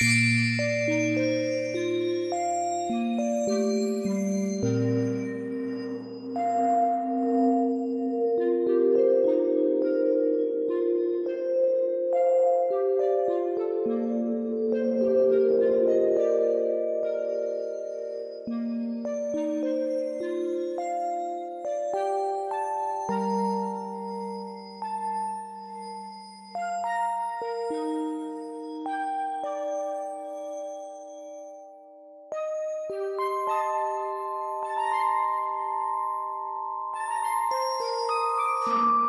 Música you